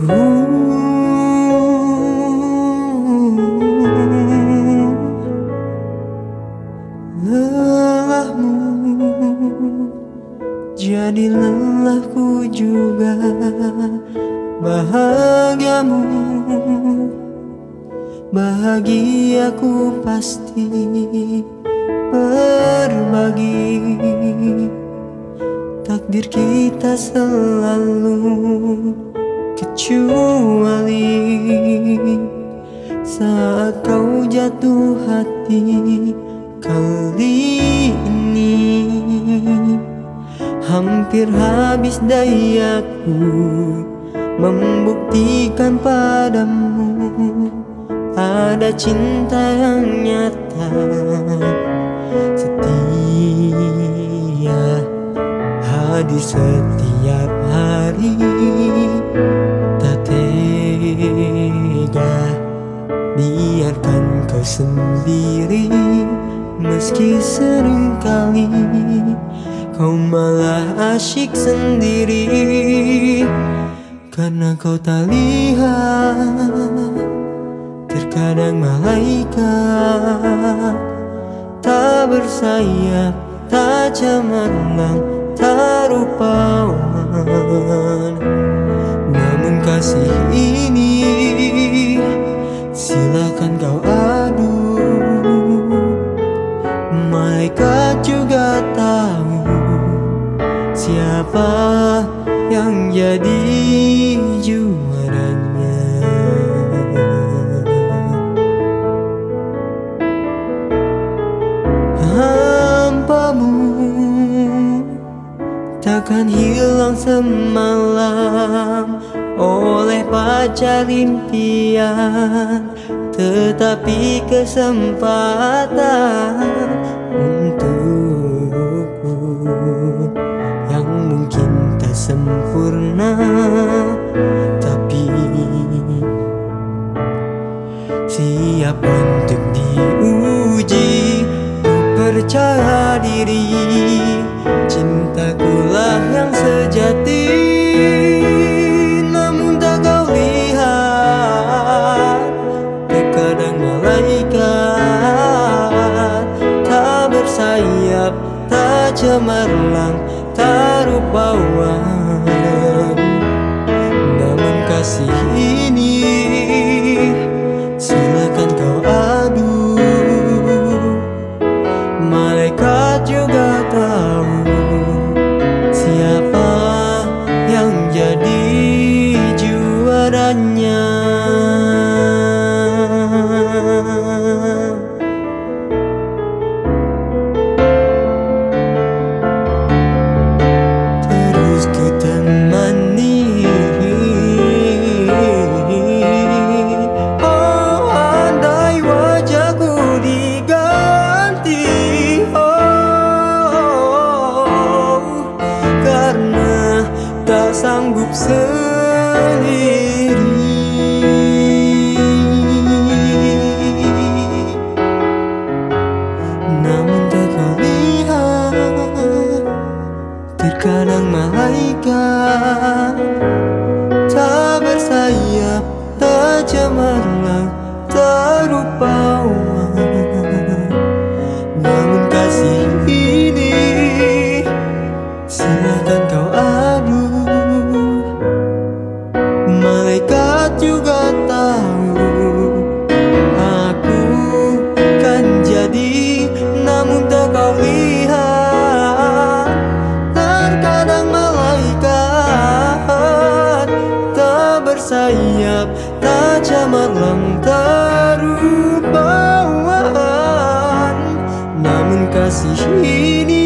Lelahmu jadi lelahku juga. Bahagiamu Bahagiaku pasti berbagi. Takdir kita selalu kecuali Saat kau jatuh hati kali ini. Hampir habis dayaku Membuktikan padamu Ada cinta yang nyata Setia Hadir setiap hari sendiri Meski sering kali Kau malah asyik sendiri. Karena kau tak lihat Terkadang malaikat Tak bersayap Tak cemerlang Tak rupawan Namun kasih ini Silakan kau Siapa yang jadi juaranya? Hampamu Takkan hilang semalam Oleh pacar impian Tetapi kesempatan Untukku sempurna Tapi Siap untuk diuji Ku percaya diri Cintakulah yang sejati Namun tak kau lihat. Terkadang malaikat Tak bersayap Tak cemerlang Tak malam. Namun kasih ini Silakan kau adu. Malaikat juga tahu Siapa yang jadi sanggup sendiri. Namun tak terkelihat Terkadang malaikat Tak bersayap Tak cemerlang Tak rupa sayap tajam alam rupaan Namun kasih ini